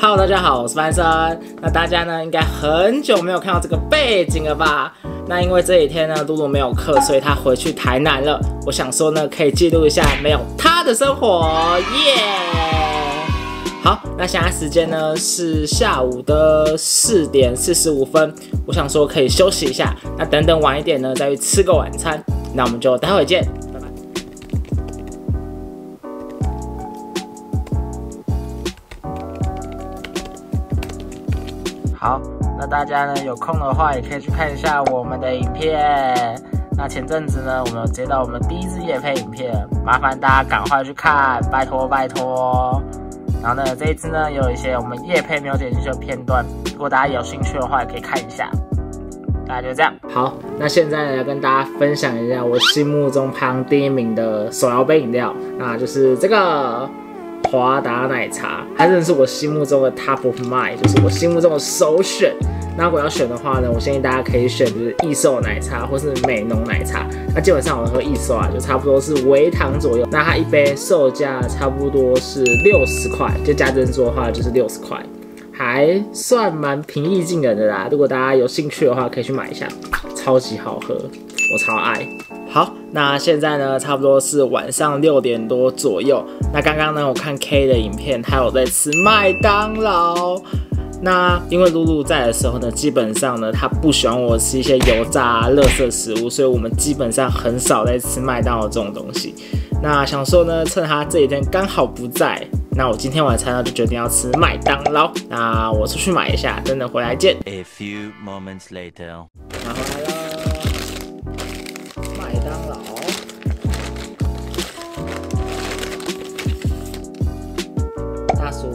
Hello，大家好，我是潘森。那大家呢，应该很久没有看到这个背景了吧？那因为这几天呢，露露没有课，所以她回去台南了。我想说呢，可以记录一下没有她的生活，耶！好，那现在时间呢是下午的四点四十五分，我想说可以休息一下。那等等晚一点呢，再去吃个晚餐。那我们就待会见。好，那大家呢有空的话也可以去看一下我们的影片。那前阵子呢，我们有接到我们第一支夜配影片，麻烦大家赶快去看，拜托拜托。然后呢，这一次呢有一些我们夜配没有剪进去的片段，如果大家有兴趣的话，也可以看一下。大家就这样。好，那现在呢跟大家分享一下我心目中排行第一名的手摇杯饮料，那就是这个。华达奶茶，它真的是我心目中的 top of mind，就是我心目中的首选。那如果要选的话呢，我建议大家可以选就是易瘦奶茶或是美浓奶茶。那基本上我喝易瘦啊，就差不多是微糖左右。那它一杯售价差不多是六十块，就加珍珠的话就是六十块，还算蛮平易近人的啦。如果大家有兴趣的话，可以去买一下，超级好喝，我超爱。好，那现在呢，差不多是晚上六点多左右。那刚刚呢，我看 K 的影片，他有在吃麦当劳。那因为露露在的时候呢，基本上呢，他不喜欢我吃一些油炸、垃圾食物，所以我们基本上很少在吃麦当劳这种东西。那想说呢，趁他这几天刚好不在，那我今天晚餐呢就决定要吃麦当劳。那我出去买一下，等等回来见。A few moments later，大薯，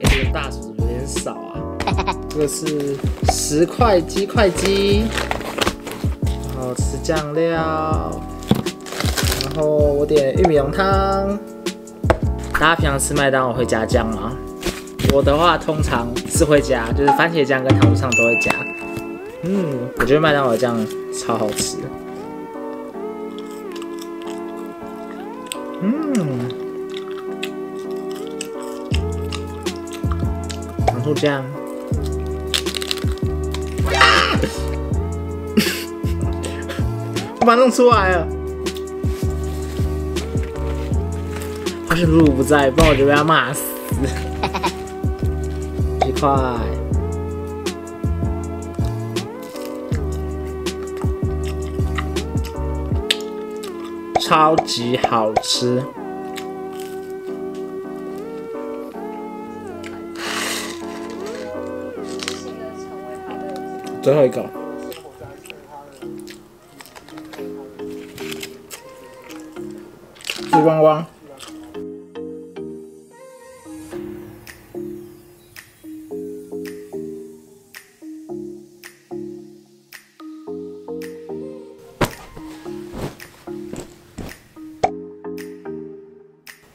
哎，这个大薯有点少啊。这个是十块鸡块鸡，然后吃酱料，然后我点玉米浓汤。大家平常吃麦当劳会加酱吗？我的话通常是会加，就是番茄酱跟糖醋酱都会加。嗯，我觉得麦当劳酱超好吃。嗯，糖醋酱，我把它弄出来了。好像露露不在，不然我就被他骂死。一块，超级好吃。最后一个，绿光光。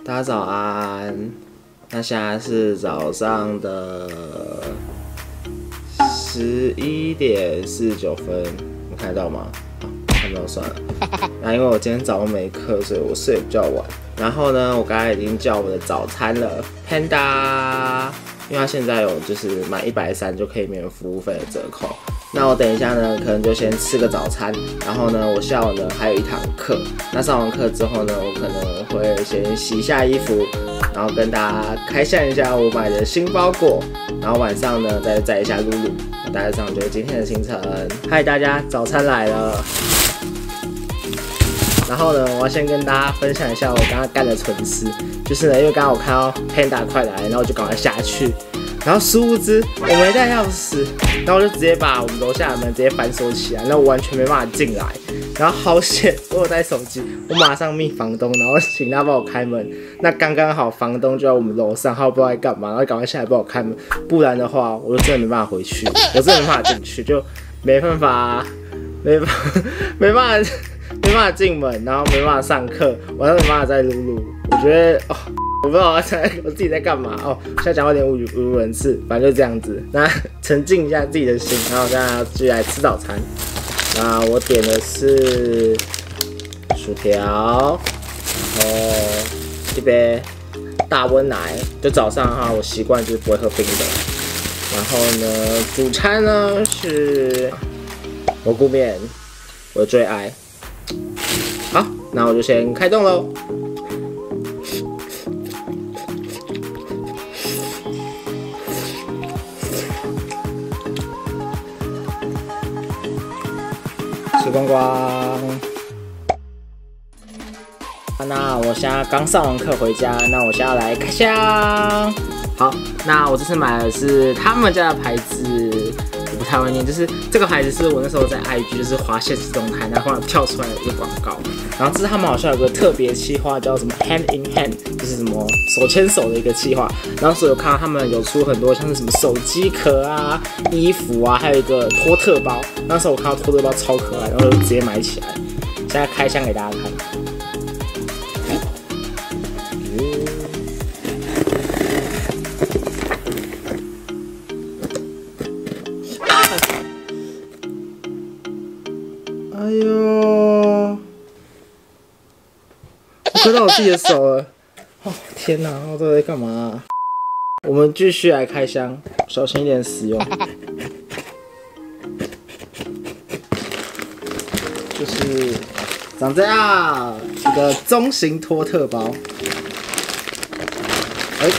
大家早安，那现在是早上的十一点四十九分，你看到吗？看不到算了。那因为我今天早上没课，所以我睡比较晚。然后呢，我刚才已经叫我的早餐了，Panda，因为它现在有就是满一百三就可以免服务费的折扣。那我等一下呢，可能就先吃个早餐，然后呢，我下午呢还有一堂课。那上完课之后呢，我可能会先洗一下衣服，然后跟大家开箱一下我买的新包裹。然后晚上呢，再载一下露露。大概上就是今天的行程。嗨，大家早餐来了。然后呢，我要先跟大家分享一下我刚刚干的蠢事，就是呢，因为刚刚我看到 Panda 快来，然后我就赶快下去。然后殊不知我没带钥匙，然后我就直接把我们楼下的门直接反锁起来，那我完全没办法进来。然后好险，我有带手机，我马上命房东，然后请他帮我开门。那刚刚好，房东就在我们楼上，他不知道在干嘛，然后赶快下来帮我开门。不然的话，我就真的没办法回去，我真的没办法进去，就没办法，没办法，没办法，没办法进门，然后没办法上课，晚上没办法再撸撸。我觉得哦。我不知道我在我自己在干嘛哦，现在讲话有点无语无伦次，反正就这样子。那沉静一下自己的心，然后大家继续来吃早餐。那我点的是薯条，然后一杯大温奶，就早上哈，我习惯就是不会喝冰的。然后呢，主餐呢是蘑菇面，我的最爱。好，那我就先开动喽。光光。那我现在刚上完课回家，那我现在来开箱。好，那我这次买的是他们家的牌，台湾念，就是这个牌子是我那时候在 IG 就是滑现实动态，然后跳出来的一个广告。然后这是他们好像有个特别企划，叫什么 Hand in Hand，就是什么手牵手的一个企划。然后所以看到他们有出很多像是什么手机壳啊、衣服啊，还有一个托特包。那时候我看到托特包超可爱，然后就直接买起来。现在开箱给大家看。哎呦！我割到我自己的手了！哦天哪，我这在干嘛？我们继续来开箱，小心一点使用。就是长这样，一个中型托特包。哎，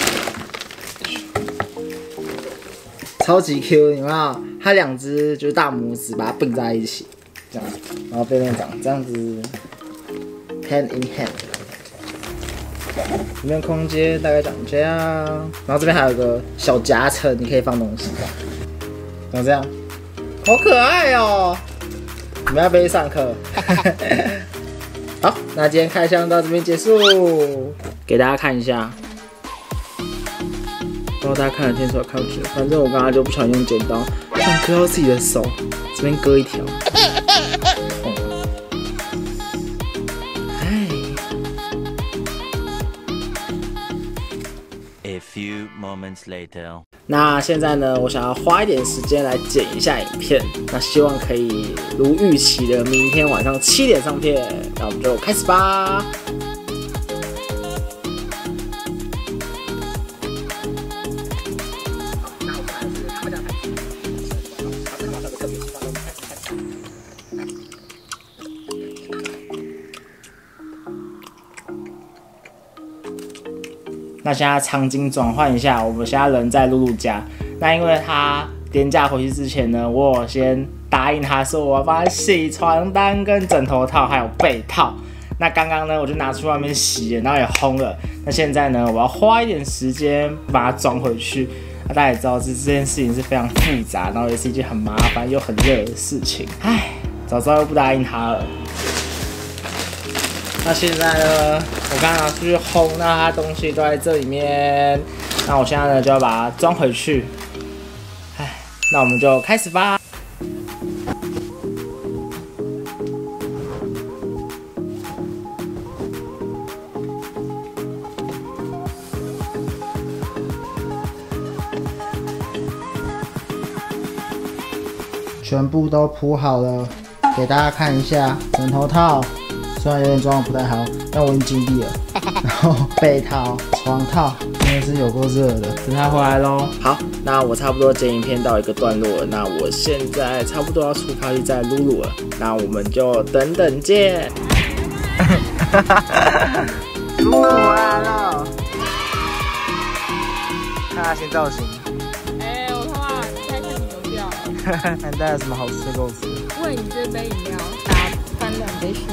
超级 Q，有没有？它两只就是大拇指，把它并在一起。这样，然后背面长这样子，hand in hand，里面空间大概长这样，然后这边还有个小夹层，你可以放东西，长这样，好可爱哦！你们要不要上课？好，那今天开箱到这边结束，给大家看一下，不知道大家看得清楚看不清楚，反正我刚刚就不想用剪刀，想割到自己的手，这边割一条。那现在呢，我想要花一点时间来剪一下影片，那希望可以如预期的明天晚上七点上片，那我们就开始吧。那现在场景转换一下，我们现在人在露露家。那因为他年假回去之前呢，我先答应他说我要帮他洗床单、跟枕头套还有被套。那刚刚呢，我就拿出外面洗，然后也烘了。那现在呢，我要花一点时间把它装回去。那大家也知道，这这件事情是非常复杂，然后也是一件很麻烦又很热的事情。唉，早知道又不答应他了。那现在呢？我刚拿出去烘，那它东西都在这里面。那我现在呢就要把它装回去。唉，那我们就开始吧。全部都铺好了，给大家看一下枕头套。虽然有点装的不太好，但我已经尽力了。然后被套、床套真的是有够热的。等他回来喽。好，那我差不多剪影片到一个段落了。那我现在差不多要出发去载露露了。那我们就等等见。露露来了，看他新造型。哎，我他妈你流掉了。你带了什么好吃的给我吃？为你这杯饮料打翻两杯星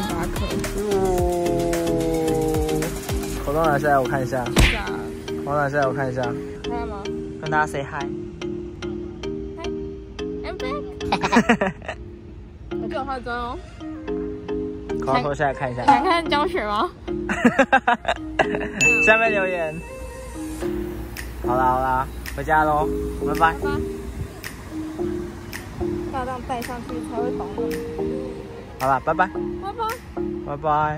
口罩拿下来，我看一下。口罩拿下来，我看一下。看吗？跟大家 say hi。I'm back。我给我化妆哦。口罩脱下来看一下。想看胶水吗？下面留言。好啦好啦，回家喽，拜拜。要这样戴上去才会保暖。好了，拜拜。拜拜。拜拜。